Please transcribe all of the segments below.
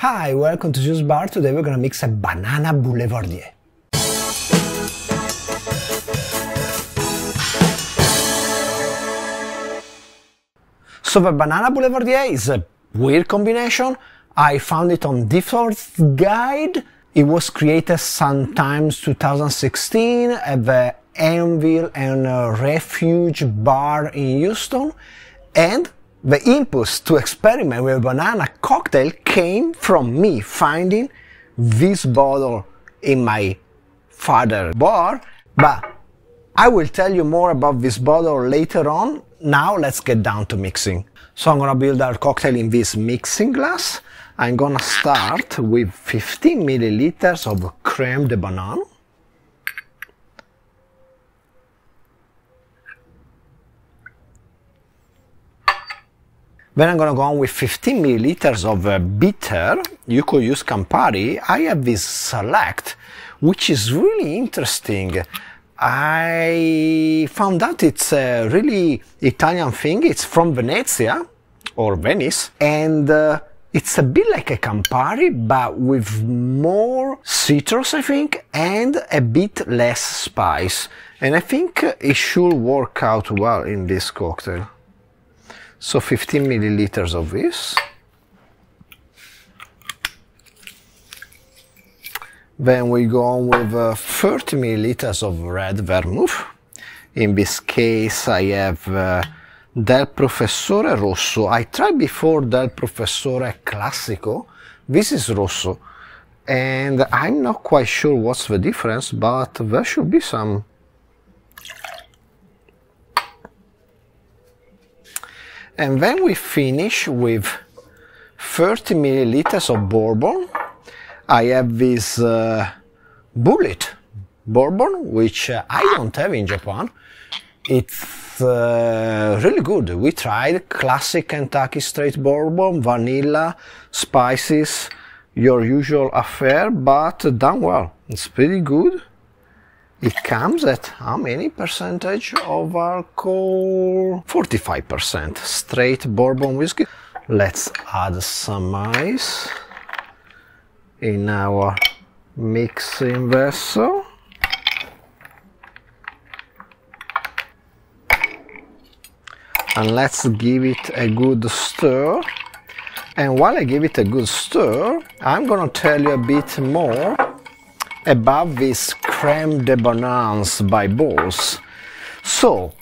Hi, welcome to Giulio's Bar. Today we're gonna mix a banana boulevardier. So the banana boulevardier is a weird combination. I found it on Difford's Guide. It was created sometimes 2016 at the Anvil and Refuge Bar in Houston. And the impulse to experiment with banana cocktail came from me finding this bottle in my father's bar. But I will tell you more about this bottle later on. Now let's get down to mixing. So I'm gonna build our cocktail in this mixing glass. I'm gonna start with 15 milliliters of creme de banane. Then I'm gonna go on with 15 milliliters of uh, bitter. You could use Campari. I have this select, which is really interesting. I found out it's a really Italian thing. It's from Venezia or Venice and uh, it's a bit like a Campari but with more citrus I think and a bit less spice and I think it should work out well in this cocktail. So 15 milliliters of this. Then we go on with uh, 30 milliliters of red vermouth. In this case I have uh, Del Professore Rosso. I tried before Del Professore Classico. This is Rosso. And I'm not quite sure what's the difference, but there should be some And then we finish with 30 milliliters of bourbon. I have this uh, Bulleit bourbon, which uh, I don't have in Japan. It's uh, really good. We tried classic Kentucky straight bourbon, vanilla, spices, your usual affair, but done well. It's pretty good. It comes at how many percentage of alcohol? 45% straight bourbon whiskey. Let's add some ice in our mixing vessel. And let's give it a good stir. And while I give it a good stir, I'm gonna tell you a bit more about this creme de bananes by Bols. So,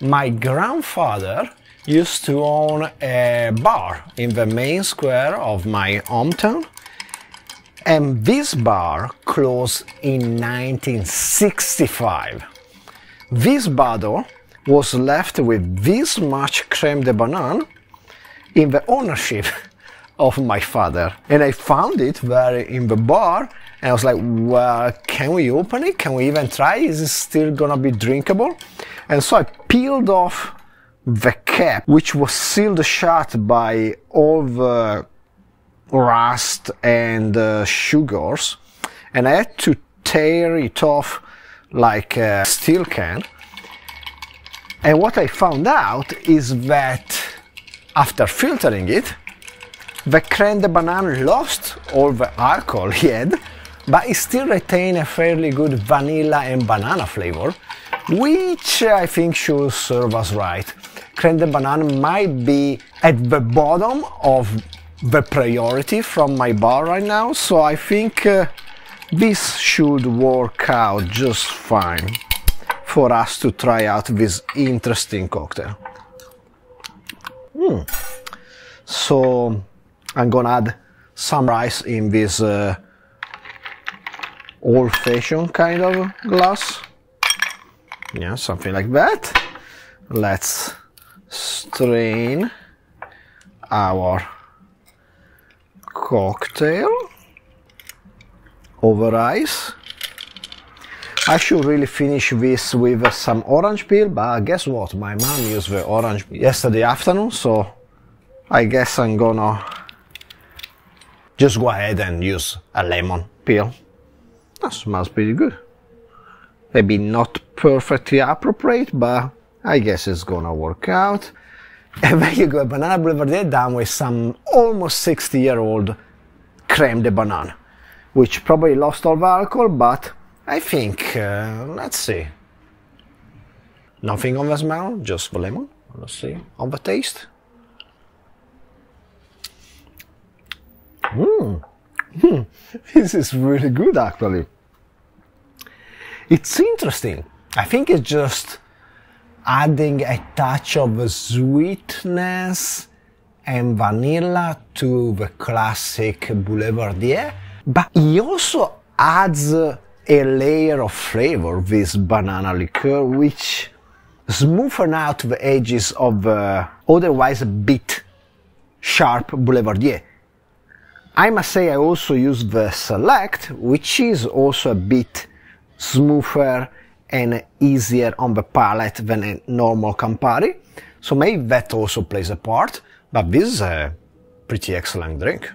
my grandfather used to own a bar in the main square of my hometown. And this bar closed in 1965. This bottle was left with this much creme de banane in the ownership of my father. And I found it there in the bar and I was like, well, can we open it? Can we even try? Is it still gonna be drinkable? And so I peeled off the cap, which was sealed shut by all the rust and uh, sugars. And I had to tear it off like a steel can. And what I found out is that after filtering it, the creme de banane lost all the alcohol he had but it still retains a fairly good vanilla and banana flavor, which I think should serve us right. Creme de banane might be at the bottom of the priority from my bar right now, so I think uh, this should work out just fine for us to try out this interesting cocktail. Mm. So I'm gonna add some rice in this uh, old-fashioned kind of glass. Yeah, something like that. Let's strain our cocktail over ice. I should really finish this with some orange peel, but guess what? My mom used the orange yesterday afternoon, so I guess I'm gonna just go ahead and use a lemon peel. That smells pretty good. Maybe not perfectly appropriate, but I guess it's gonna work out. And there you go, banana boulevardier done with some almost 60 year old creme de banane, which probably lost all the alcohol, but I think, uh, let's see. Nothing on the smell, just the lemon. Let's see on the taste. Mmm, this is really good actually. It's interesting. I think it's just adding a touch of sweetness and vanilla to the classic Boulevardier, but he also adds a layer of flavor, this banana liqueur, which smoothen out the edges of the otherwise a bit sharp Boulevardier. I must say I also use the Select, which is also a bit smoother and easier on the palate than a normal Campari. So maybe that also plays a part, but this is a pretty excellent drink.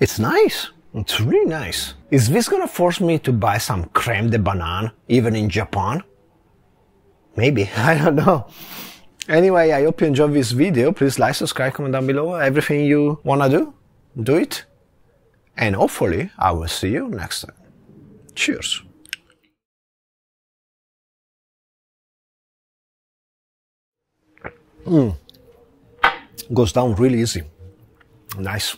It's nice. It's really nice. Is this gonna force me to buy some creme de banane, even in Japan? Maybe, I don't know. Anyway, I hope you enjoyed this video. Please like, subscribe, comment down below. Everything you wanna do, do it. And hopefully, I will see you next time. Cheers. Mm. Goes down really easy. Nice.